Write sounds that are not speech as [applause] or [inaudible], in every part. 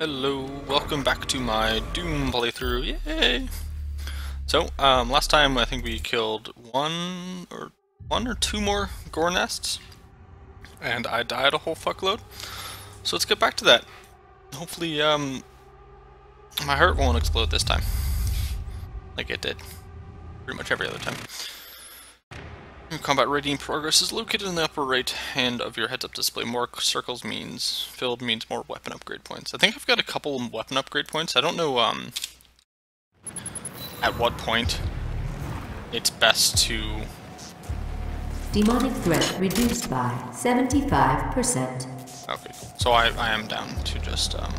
Hello, welcome back to my Doom playthrough, yay! So, um, last time I think we killed one or one or two more gore nests, and I died a whole fuckload. So let's get back to that. Hopefully, um, my heart won't explode this time, like it did pretty much every other time. Combat rating progress is located in the upper right hand of your heads-up display. More circles means filled means more weapon upgrade points. I think I've got a couple weapon upgrade points. I don't know um, at what point it's best to... Demonic threat reduced by 75%. Okay, cool. So I, I am down to just um,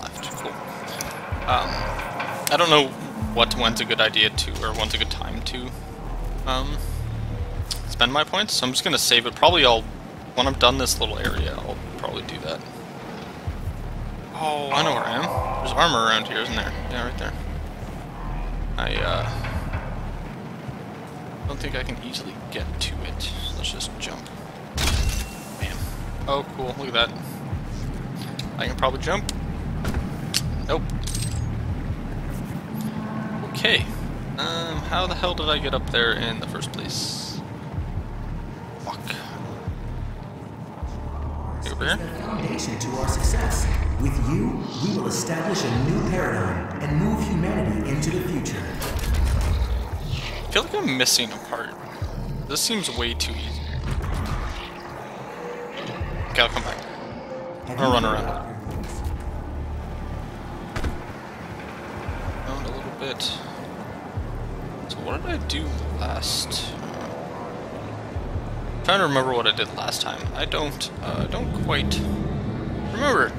left. Cool. Um, I don't know what when's a good idea to, or when's a good time to um, spend my points, so I'm just gonna save it. Probably I'll, when I'm done this little area, I'll probably do that. Oh, I know where I am. There's armor around here, isn't there? Yeah, right there. I, uh... don't think I can easily get to it. So let's just jump. Bam. Oh, cool. Look at that. I can probably jump. Nope. Okay. Um, how the hell did I get up there in the first place? Here? the foundation to our success. With you, we will establish a new paradigm and move humanity into the future. I feel like I'm missing a part. This seems way too easy. Okay, I'll come back. I'm gonna run around. Around a little bit. So what did I do last? I'm trying to remember what I did last time. I don't, uh, don't quite remember.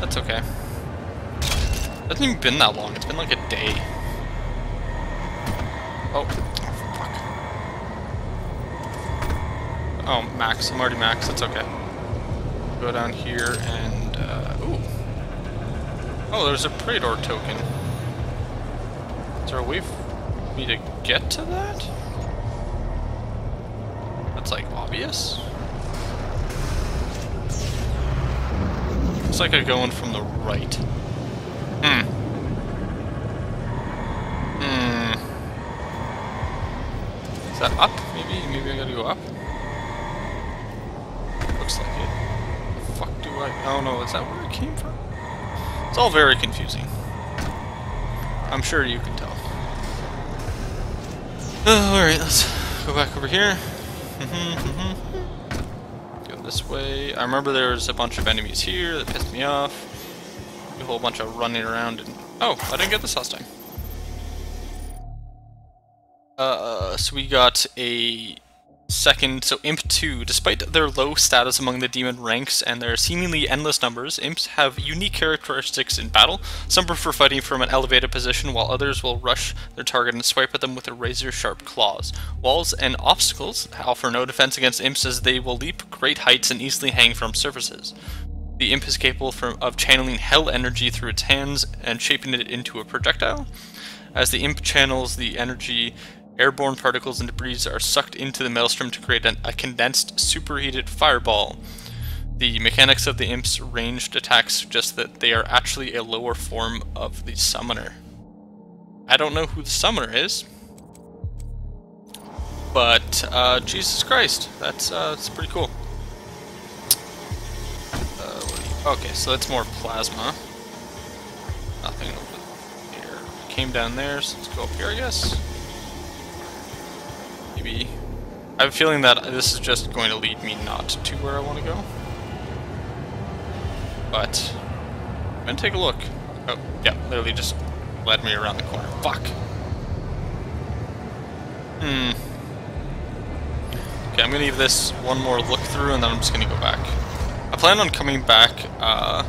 That's okay. It hasn't even been that long. It's been like a day. Oh, fuck. Oh, max. I'm already max. That's okay. Go down here and, uh, ooh. Oh, there's a Praetor token. Is there a way for me to get to that? That's, like, obvious? Looks like I'm going from the right. Hmm. Hmm. Is that up? Maybe? Maybe I gotta go up? Looks like it. The fuck do I... Oh no, is that where it came from? It's all very confusing. I'm sure you can tell. [sighs] Uh, Alright, let's go back over here. Go this way. I remember there was a bunch of enemies here that pissed me off. A whole bunch of running around and... Oh, I didn't get this last time. Uh, so we got a second, so Imp 2. Despite their low status among the demon ranks and their seemingly endless numbers, Imps have unique characteristics in battle. Some prefer fighting from an elevated position, while others will rush their target and swipe at them with their razor-sharp claws. Walls and obstacles offer no defense against Imps as they will leap great heights and easily hang from surfaces. The imp is capable from, of channeling hell energy through its hands and shaping it into a projectile. As the imp channels the energy, airborne particles and debris are sucked into the maelstrom to create an, a condensed, superheated fireball. The mechanics of the imp's ranged attacks suggest that they are actually a lower form of the summoner. I don't know who the summoner is, but uh, Jesus Christ, that's uh, that's pretty cool. Uh, okay, so that's more plasma. Nothing over here. Came down there, so let's go up here, I guess. Maybe. I have a feeling that this is just going to lead me not to where I want to go. But I'm gonna take a look. Oh, yeah, literally just led me around the corner. Fuck. Hmm. Okay, I'm gonna give this one more look through and then I'm just gonna go back. I plan on coming back uh,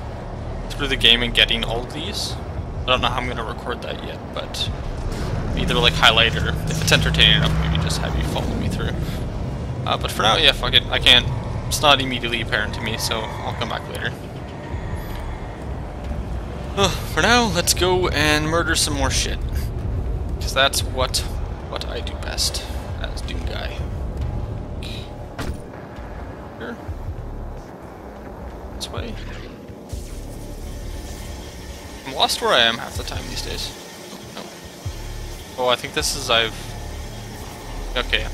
through the game and getting all of these. I don't know how I'm gonna record that yet, but either like highlight or if it's entertaining enough, maybe just have you follow me through. Uh, but for now, yeah, fuck it. I can't. It's not immediately apparent to me, so I'll come back later. Uh, for now, let's go and murder some more shit, because that's what what I do best as Doom guy. Here. This way. I'm lost where I am half the time these days. Oh, I think this is I've... Okay.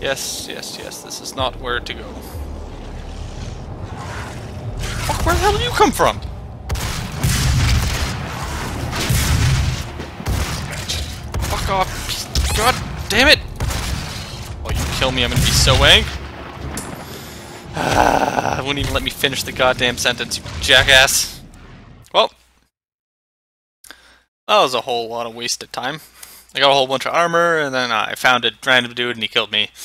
Yes, yes, yes, this is not where to go. Fuck, where the hell did you come from? Fuck off. God damn it! Oh, you kill me, I'm gonna be so angry. [sighs] Ah, wouldn't even let me finish the goddamn sentence, you jackass. That was a whole lot of wasted time. I got a whole bunch of armor, and then I found a random dude, and he killed me. [sighs]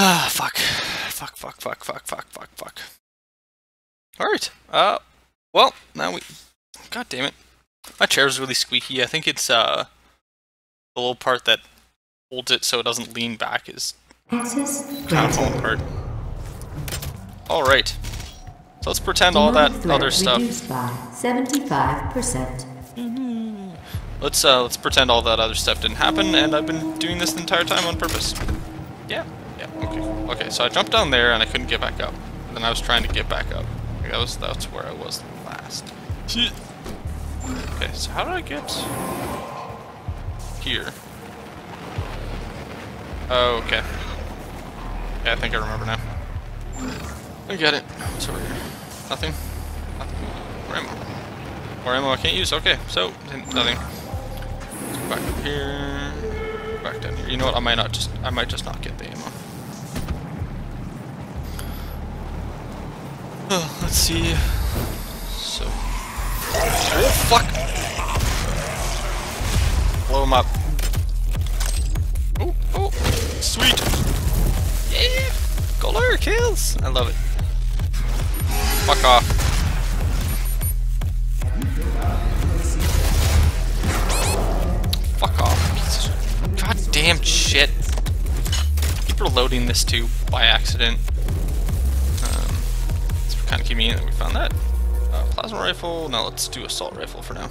Ah, fuck. Fuck, fuck, fuck, fuck, fuck, fuck, fuck. Alright, uh, well, now we... God damn it. My chair's really squeaky. I think it's, uh, the little part that holds it so it doesn't lean back is Access kind of falling apart. Alright. So let's pretend all that other stuff. Reduced by 75%. Let's uh let's pretend all that other stuff didn't happen and I've been doing this the entire time on purpose. Yeah. Yeah, okay. Okay, so I jumped down there and I couldn't get back up. And then I was trying to get back up. That was that's where I was last. Okay, so how do I get here? Oh, okay. Yeah, I think I remember now. I get it. What's over here? Nothing? Nothing. Where am I? More ammo I can't use? Okay, so, nothing. Back up here. Back down here. You know what, I might not just, I might just not get the ammo. Oh, let's see. So. Oh, fuck! Blow him up. Oh, oh, sweet! Yeah! Glory kills! I love it. Fuck off. This too by accident. Um, it's kind of convenient that we found that. Uh, plasma rifle. now let's do assault rifle for now.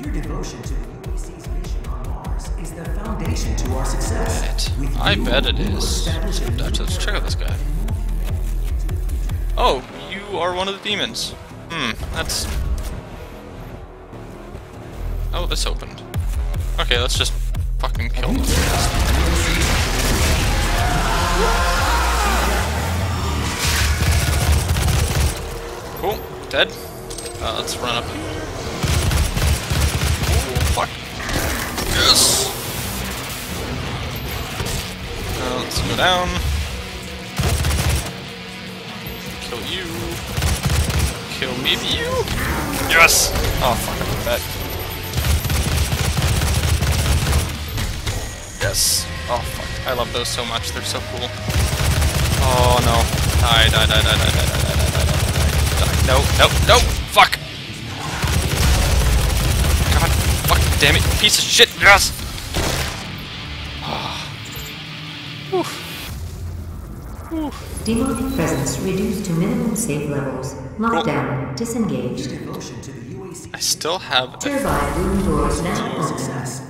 Your devotion to the UAC's mission on Mars is the foundation to our success. Bet. I you, bet it is. we will is. establish a new Actually, let's check out this guy. Oh, you are one of the demons. Hmm, that's... Oh, this opened. Okay, let's just fucking kill them. Cool, dead. Uh, let's run up. Oh, fuck. Yes! Uh, let's go down. Kill you. Kill maybe you. Yes! Oh fuck, I that. Yes. Oh fuck, I love those so much. They're so cool. Oh no. Die, die, die, die, die, die, die, die, die, die, die, die. No, no, no! Fuck! God, fuck, damn it, piece of shit! Yes! Whew. Whew. Demonic presence reduced to minimum safe levels. Lockdown disengaged. Devotion to the UAC I still have a Turbine room doors now success.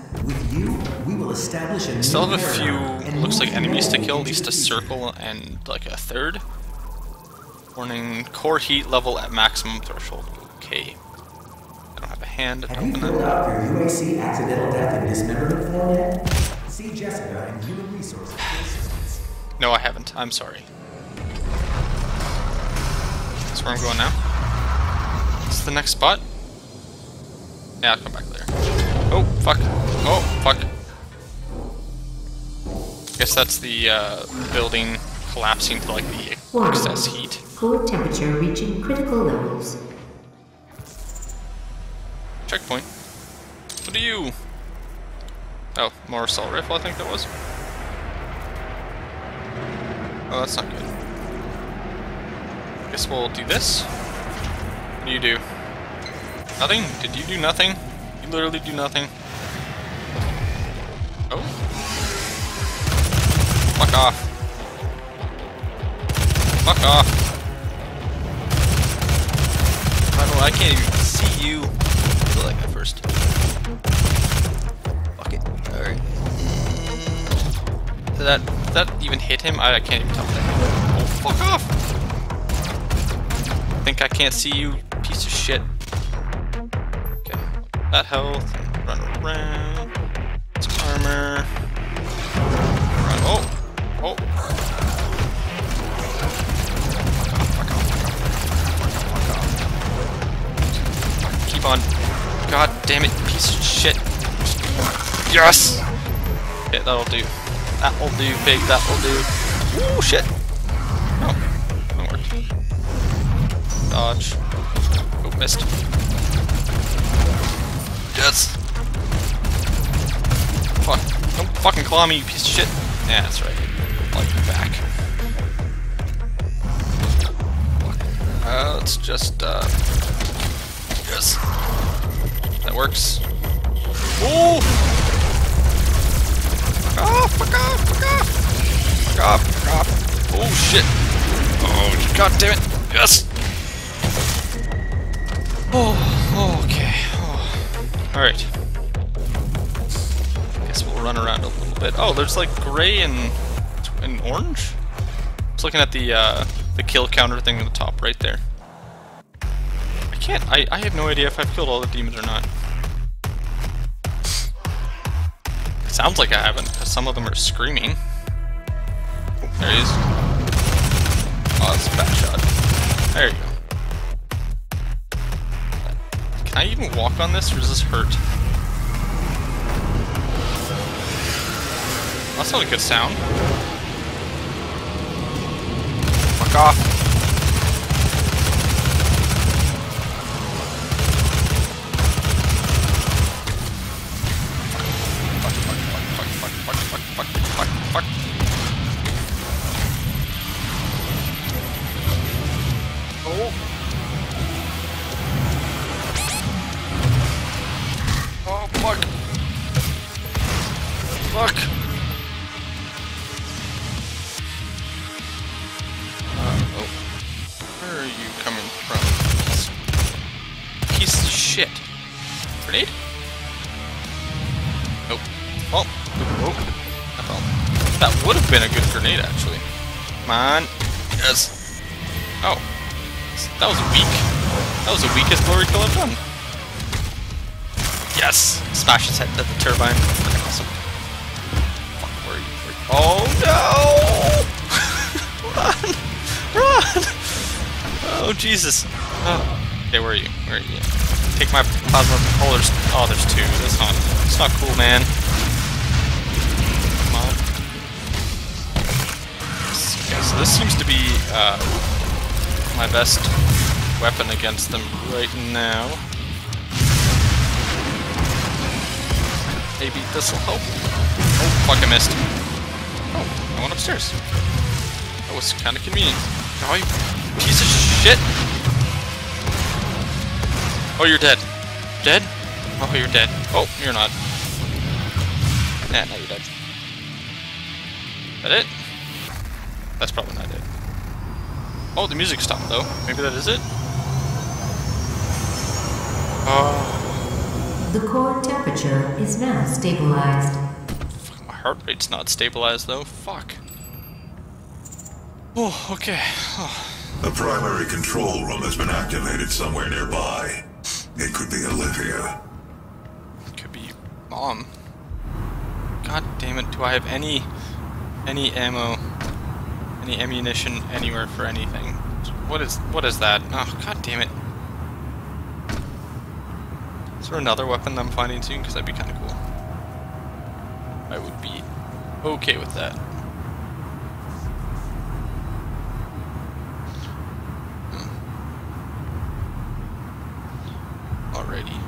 Still have a few, looks like enemies to kill, at least a circle and like a third. Warning, core heat level at maximum threshold. Okay. I don't have a hand to Have you open filled your UAC accidental death and dismemberment form yet? See Jessica in Human Resources. for assistance. No, I haven't. I'm sorry. That's where I'm going now. What's the next spot? Yeah, I'll come back there. Oh, fuck. Oh, fuck. I guess that's the uh, building collapsing to like the excess heat. Core temperature reaching critical levels. Checkpoint. What are you? Oh, more assault rifle, I think that was. Oh, that's not good. Guess we'll do this. What do you do? Nothing? Did you do nothing? You literally do nothing. Fuck off. Fuck off. I don't I can't even see you. Kill that guy first. Fuck it. Alright. Did that, did that even hit him? I, I can't even tell. Oh, fuck off! think I can't see you, piece of shit. Okay, that health, run around, some armor. Off. Keep on. God damn it, piece of shit. Yes! Okay, that'll do. That'll do, big, that'll do. Ooh, shit! Oh, that worked. Dodge. Oh, missed. Yes! Fuck. Don't fucking claw me, you piece of shit. Yeah, that's right. Like back. Uh, let's just, uh... Yes. That works. Ooh! Fuck off, fuck off, fuck off! Fuck off, fuck off. Oh shit. Oh, god damn it. Yes! Oh, okay. Oh. Alright. Guess we'll run around a little bit. Oh, there's like gray and orange? I was looking at the, uh, the kill counter thing at the top right there. I can't, I, I have no idea if I've killed all the demons or not. It sounds like I haven't, because some of them are screaming. There he is. Oh, that's a bad shot. There you go. Can I even walk on this, or does this hurt? That's not a good sound. Fuck off. Fuck, oh. Oh, fuck, Come on. Yes. Oh. That was weak. That was the weakest glory kill I've done. Yes! Smash his head into the turbine. Awesome. Fuck, where are you? Where are you? Oh no! [laughs] Run! Run! Oh Jesus. Oh. Okay, where are you? Where are you? Take my plasma. There's. Oh, there's two. That's not. It's not cool, man. So this seems to be uh, my best weapon against them right now. Maybe this'll help. Oh, fuck, I missed. Oh, I went upstairs. That was kind of convenient. Oh, you piece of shit! Oh, you're dead. Dead? Oh, you're dead. Oh, you're not. Nah, now you're dead. That it? That's probably not it. Oh, the music stopped though. Maybe that is it? Oh, The core temperature is now stabilized. fuck, my heart rate's not stabilized though. Fuck. Oh, okay. Oh. The primary control room has been activated somewhere nearby. It could be Olivia. It Could be mom. God damn it, do I have any any ammo any ammunition anywhere for anything? What is what is that? Oh god damn it. Is there another weapon I'm finding soon? Because that'd be kinda cool. I would be okay with that. Hmm. Alrighty.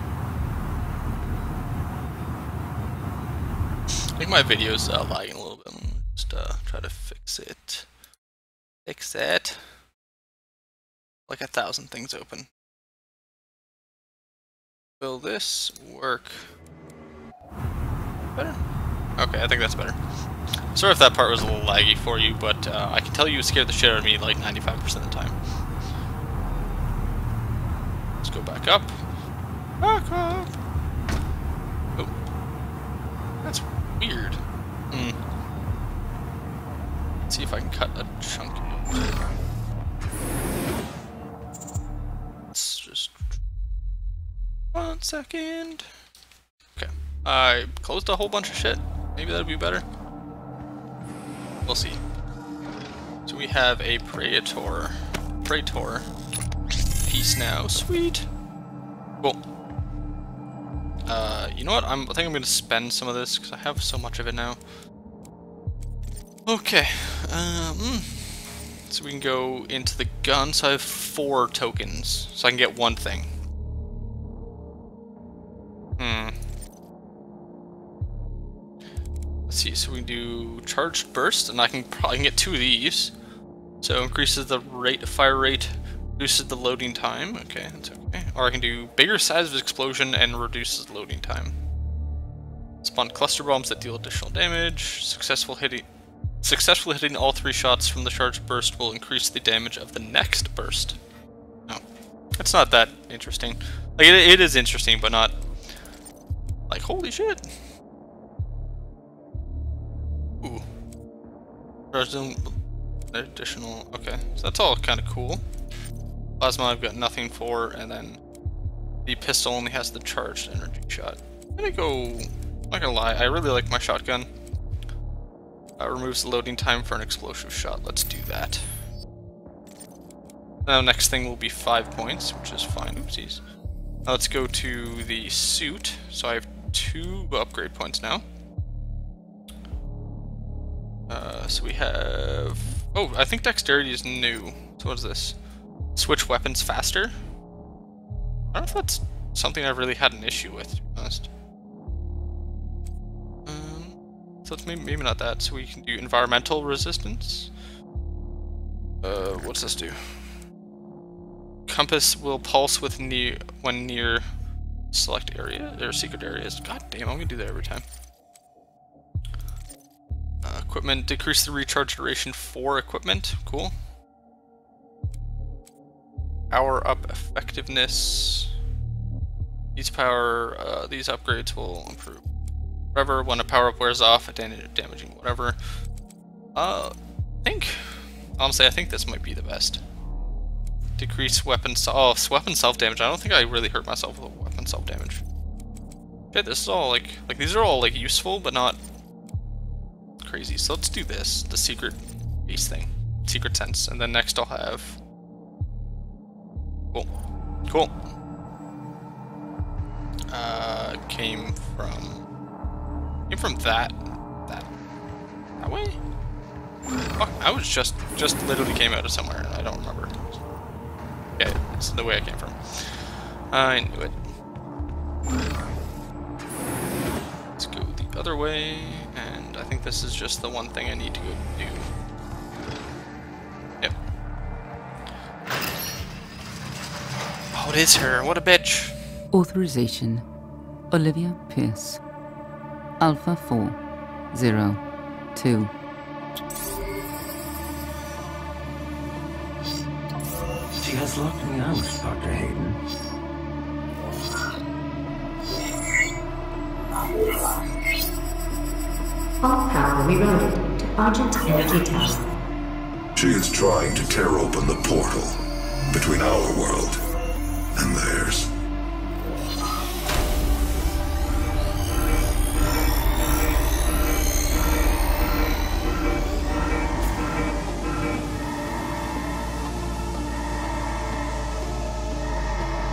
I think my video's uh, lagging a little bit. Just uh, try to fix it. Fix it. Like a thousand things open. Will this work? Better? Okay, I think that's better. Sorry if that part was a little laggy for you, but uh, I can tell you scared the shit out of me like 95% of the time. Let's go back up. Back up! Oh. That's weird. Hmm. Let's see if I can cut a chunk. One second. Okay. I closed a whole bunch of shit. Maybe that'd be better. We'll see. So we have a Praetor. Praetor. Peace now. Sweet. Cool. Uh, you know what? I'm, I think I'm going to spend some of this because I have so much of it now. Okay. Um, so we can go into the gun. So I have four tokens. So I can get one thing. Hmm. Let's see. So we can do charged burst, and I can probably get two of these. So increases the rate, of fire rate, reduces the loading time. Okay, that's okay. Or I can do bigger size of explosion and reduces loading time. Spawn cluster bombs that deal additional damage. Successful hitting, successfully hitting all three shots from the charged burst will increase the damage of the next burst. Oh, no, it's not that interesting. Like it, it is interesting, but not like holy shit. Ooh. Additional. Okay, so that's all kind of cool. Plasma I've got nothing for, and then the pistol only has the charged energy shot. I'm gonna go. I'm not gonna lie, I really like my shotgun. Removes the loading time for an explosive shot. Let's do that. Now, next thing will be five points, which is fine. Oopsies. Now let's go to the suit. So I have two upgrade points now. Uh, so we have Oh, I think dexterity is new. So what is this? Switch weapons faster? I don't know if that's something I've really had an issue with, to be honest. So it's maybe, maybe not that. So we can do environmental resistance. Uh, what's this do? Compass will pulse with near when near select area or secret areas. God damn, I'm gonna do that every time. Uh, equipment, decrease the recharge duration for equipment. Cool. Power up effectiveness. These power, uh, these upgrades will improve. Forever, when a power up wears off, damaging whatever. Uh, I think, honestly, I think this might be the best. Decrease weapon, oh, weapon self damage. I don't think I really hurt myself with weapon self damage. Okay, this is all like, like these are all like useful, but not crazy. So let's do this, the secret base thing. Secret sense. And then next I'll have... Cool. Cool. Uh, came from... Came from that... That... That way? Fuck, I was just... Just literally came out of somewhere I don't remember. Yeah, it's the way I came from. I knew it. Let's go the other way. And I think this is just the one thing I need to go do. Yep. Oh, it is her. What a bitch. Authorization. Olivia Pierce. Alpha 4. 0. 2. She has locked me out, Dr. Hayden. All power rerouted to Argent Energy Tower. She is trying to tear open the portal between our world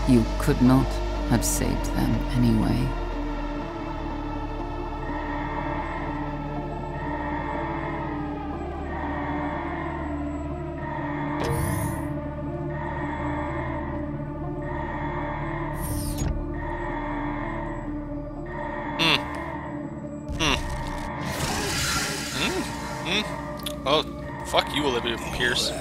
You could not have saved them anyway. Hmm. Hmm. Hmm. Fuck you, Olivia Pierce.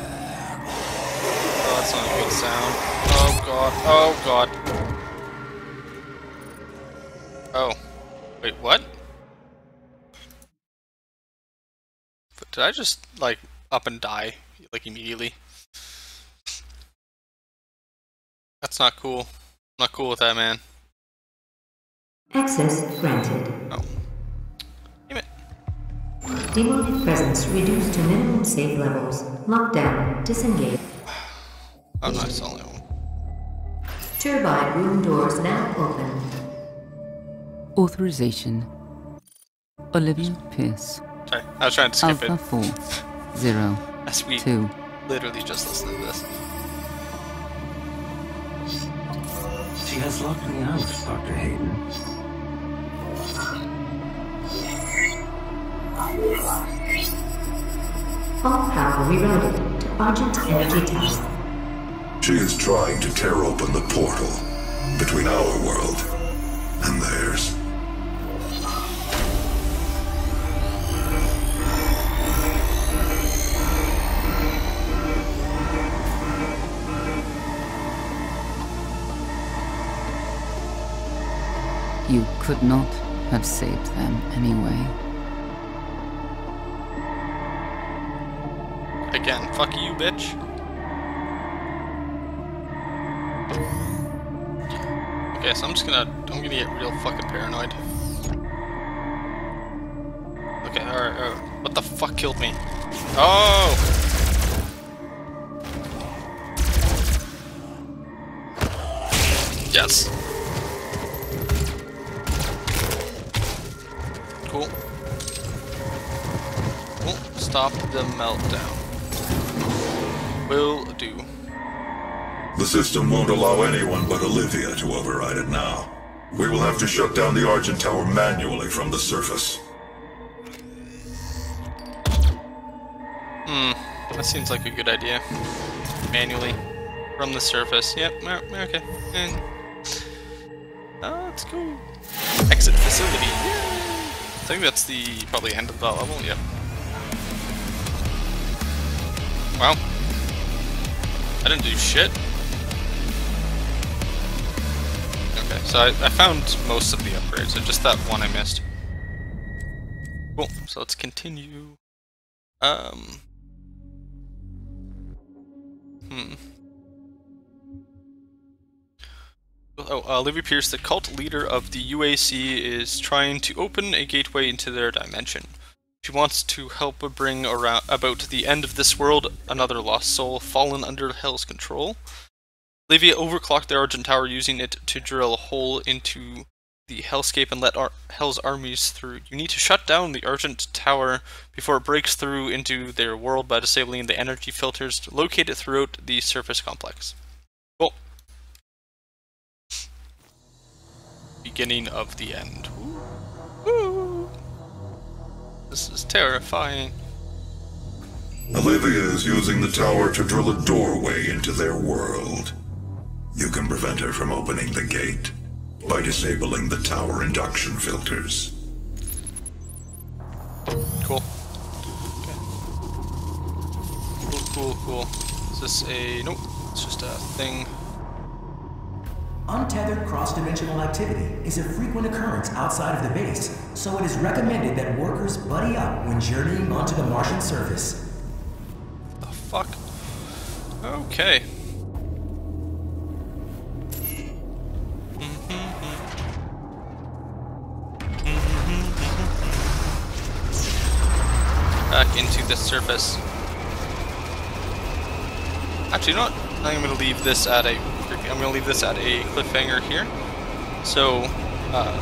Did I just, like, up and die, like, immediately? That's not cool. I'm not cool with that, man. Access granted. Oh. Damn it. Demonic presence reduced to minimum save levels. Lockdown. Disengage. I'm not selling one. Turbine room doors now open. Authorization. Olivia Pierce. Sorry, I was trying to skip Alpha it. 4. 0. As we 2. literally just listened to this. She has locked me out, Dr. Hayden. All power rerouted to Argent Energy Tower. She is trying to tear open the portal between our world could not have saved them anyway. Again, fuck you, bitch. Okay, so I'm just gonna, I'm gonna get real fucking paranoid. Okay, alright, alright. What the fuck killed me? Oh! Stop the meltdown. Will do. The system won't allow anyone but Olivia to override it now. We will have to shut down the Argent Tower manually from the surface. Hmm, That seems like a good idea. Manually. From the surface. Yep, okay. Eh. Uh, let's go. Exit facility. Yay! I think that's the probably end of that level, yep. Wow. I didn't do shit. Okay, so I, I found most of the upgrades, so just that one I missed. Cool, so let's continue. Um, Hmm. Oh, uh, Olivia Pierce, the cult leader of the UAC, is trying to open a gateway into their dimension. She wants to help bring around about the end of this world, another lost soul fallen under Hell's control. Olivia overclocked the Argent Tower using it to drill a hole into the Hellscape and let Ar- Hell's armies through. You need to shut down the Argent Tower before it breaks through into their world by disabling the energy filters located throughout the surface complex. Cool. Beginning of the end. This is terrifying. Olivia is using the tower to drill a doorway into their world. You can prevent her from opening the gate by disabling the tower induction filters. Cool. Okay. Cool, cool, cool. Is this a... Nope. It's just a thing. Untethered cross-dimensional activity is a frequent occurrence outside of the base, so it is recommended that workers buddy up when journeying onto the Martian surface. The fuck? Okay. Mm-hmm. Mm-hmm. Mm-hmm. Back into the surface. Actually, you know what? I'm gonna leave this at a. I'm gonna leave this at a cliffhanger here. So, uh,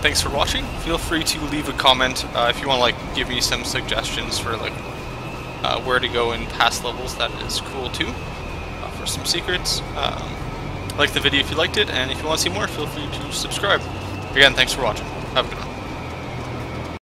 thanks for watching. Feel free to leave a comment uh, if you want to like give me some suggestions for like uh, where to go in past levels. That is cool too. Uh, for some secrets. Um, like the video if you liked it, and if you want to see more, feel free to subscribe. Again, thanks for watching.